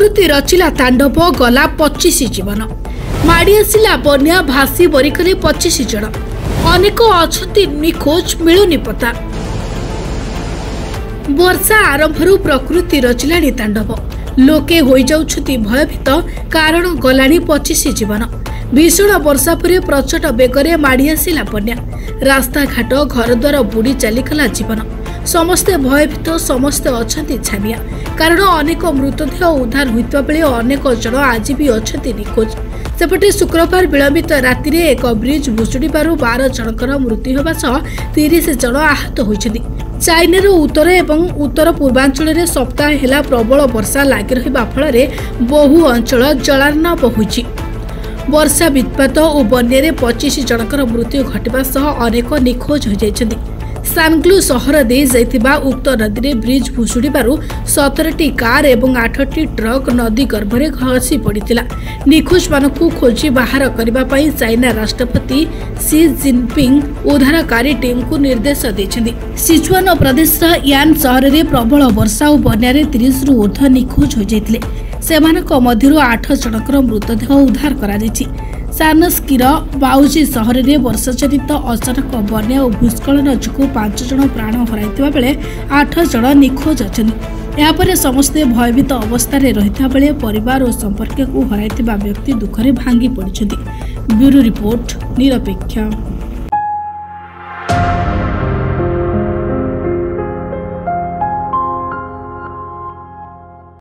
ପ୍ରକୃତି ରଚିଲା ତାଣ୍ଡବ ଗଲା ପଚିଶ ଜୀବନ। ମାଡ଼ି ଆସିଲା ବନ୍ୟା ଭାସି ବରିକଲେ ପଚିଶ ଜଣ ଅନେକ ଅଛନ୍ତି ନିଖୋଜ ମିଳୁନି ପତା। ବର୍ଷା ଆରମ୍ଭରୁ ପ୍ରକୃତି ରଚିଲାଣି ତାଣ୍ଡବ। ଲୋକେ ହୋଇଯାଉଛନ୍ତି ଭୟଭୀତ କାରଣ ଗଲାଣି ପଚିଶ ଜୀବନ। ଭୀଷଣ ବର୍ଷା ପରେ ପ୍ରଚଣ୍ଡ ବେଗରେ ମାଡ଼ି ଆସିଲା ବନ୍ୟା। ରାସ୍ତାଘାଟ ଘରଦ୍ୱାର ବୁଡ଼ି ଚାଲିଗଲା ଜୀବନ। ସମସ୍ତେ ଭୟଭୀତ ସମସ୍ତେ ଅଛନ୍ତି ଛାନିଆ। କାରଣ ଅନେକ ମୃତଦେହ ଉଦ୍ଧାର ହୋଇଥିବା ବେଳେ ଅନେକ ଜଣ ଆଜି ବି ଅଛନ୍ତି ନିଖୋଜ। ସେପଟେ ଶୁକ୍ରବାର ବିଳମ୍ବିତ ରାତିରେ ଏକ ବ୍ରିଜ୍ ଭୁଷୁଡ଼ିବାରୁ ବାର ଜଣଙ୍କର ମୃତ୍ୟୁ ହେବା ସହ ତିରିଶ ଜଣ ଆହତ ହୋଇଛନ୍ତି। ଚାଇନାର ଉତ୍ତର ଏବଂ ଉତ୍ତର ପୂର୍ବାଞ୍ଚଳରେ ସପ୍ତାହ ହେଲା ପ୍ରବଳ ବର୍ଷା ଲାଗି ରହିବା ଫଳରେ ବହୁ ଅଞ୍ଚଳ ଜଳାର୍ଣ୍ଣବ ହୋଇଛି। ବର୍ଷା ବିତ୍ପାତ ଓ ବନ୍ୟାରେ ପଚିଶ ଜଣଙ୍କର ମୃତ୍ୟୁ ଘଟିବା ସହ ଅନେକ ନିଖୋଜ ହୋଇଯାଇଛନ୍ତି। ସାନଗ୍ଲୁ ସହର ଦେଇ ଯାଇଥିବା ଉକ୍ତ ନଦୀରେ ବ୍ରିଜ୍ ଭୁଷୁଡ଼ିବାରୁ ସତରଟି କାର୍ ଏବଂ ଆଠଟି ଟ୍ରକ୍ ନଦୀ ଗର୍ଭରେ ଖସି ପଡ଼ିଥିଲା। ନିଖୋଜମାନଙ୍କୁ ଖୋଜି ବାହାର କରିବା ପାଇଁ ଚାଇନା ରାଷ୍ଟ୍ରପତି ସି ଜିନପିଙ୍ଗ ଉଦ୍ଧାରକାରୀ ଟିମ୍କୁ ନିର୍ଦ୍ଦେଶ ଦେଇଛନ୍ତି। ସିଚୁଆନ ପ୍ରଦେଶର ୟାନ୍ ସହରରେ ପ୍ରବଳ ବର୍ଷା ଓ ବନ୍ୟାରେ ତିରିଶରୁ ଉର୍ଦ୍ଧ୍ୱ ନିଖୋଜ ହୋଇଯାଇଥିଲେ। ସେମାନଙ୍କ ମଧ୍ୟରୁ ଆଠ ଜଣଙ୍କର ମୃତଦେହ ଉଦ୍ଧାର କରାଯାଇଛି। ସାନସ୍କିର ବାଉଜି ସହରରେ ବର୍ଷାଜନିତ ଅଚାନକ ବନ୍ୟା ଓ ଭୂସ୍ଖଳନ ଯୋଗୁଁ ପାଞ୍ଚ ଜଣ ପ୍ରାଣ ହରାଇଥିବା ବେଳେ ଆଠ ଜଣ ନିଖୋଜ ଅଛନ୍ତି। ଏହାପରେ ସମସ୍ତେ ଭୟଭୀତ ଅବସ୍ଥାରେ ରହିଥିବା ବେଳେ ପରିବାର ଓ ସମ୍ପର୍କୀୟକୁ ହରାଇଥିବା ବ୍ୟକ୍ତି ଦୁଃଖରେ ଭାଙ୍ଗି ପଡ଼ିଛନ୍ତି। ବ୍ୟୁରୋ ରିପୋର୍ଟ ନିରପେକ୍ଷ।